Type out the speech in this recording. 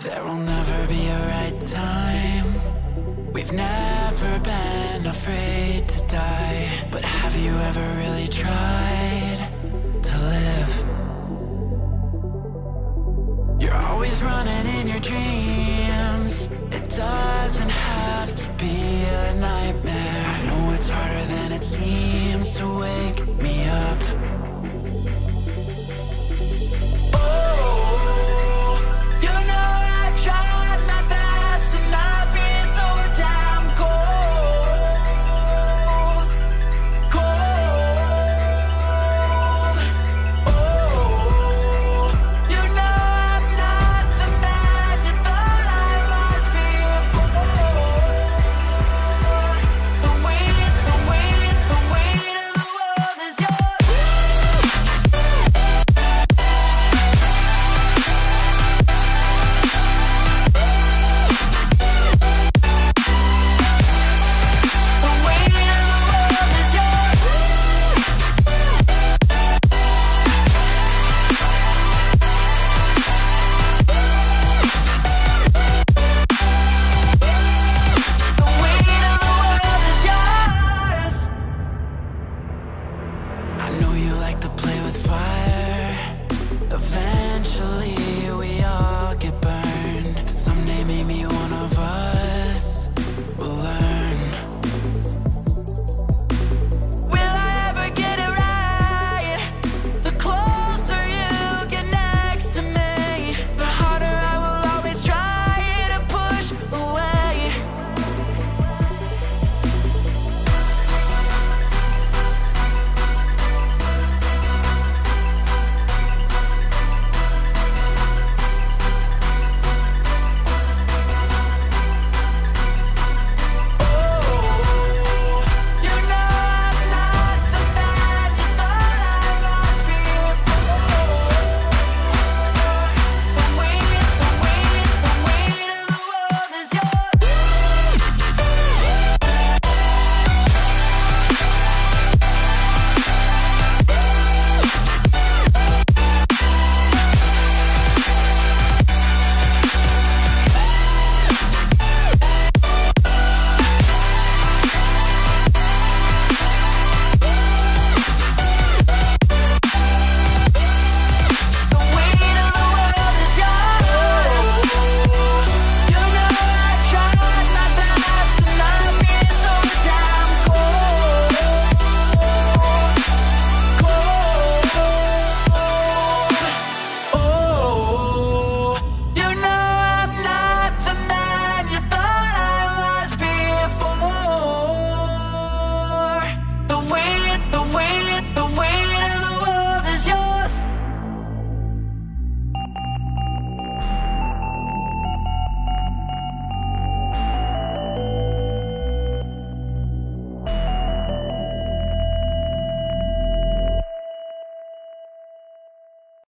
There will never be a right time. We've never been afraid to die. But have you ever really tried to live? You're always running in your dreams. It doesn't have to be enough.